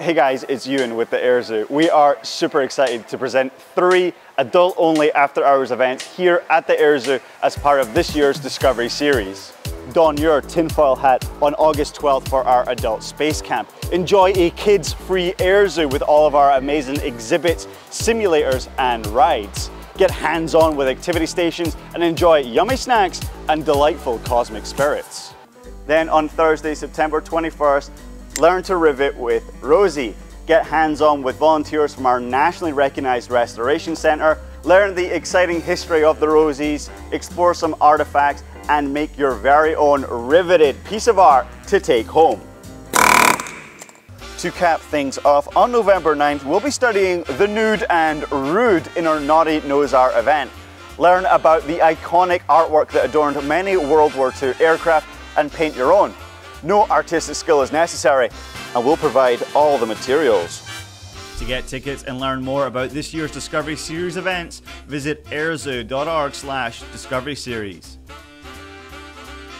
Hey guys, it's Ewan with the Air Zoo. We are super excited to present three adult-only after-hours events here at the Air Zoo as part of this year's Discovery Series. Don your tinfoil hat on August 12th for our adult space camp. Enjoy a kids-free Air Zoo with all of our amazing exhibits, simulators and rides. Get hands-on with activity stations and enjoy yummy snacks and delightful cosmic spirits. Then on Thursday, September 21st, Learn to rivet with Rosie. Get hands-on with volunteers from our nationally recognized restoration centre, learn the exciting history of the Rosies, explore some artifacts and make your very own riveted piece of art to take home. To cap things off, on November 9th, we'll be studying the nude and rude in our Naughty Nose Art event. Learn about the iconic artwork that adorned many World War II aircraft and paint your own. No artistic skill is necessary, and we'll provide all the materials. To get tickets and learn more about this year's Discovery Series events, visit airzoo.org slash Discovery Series.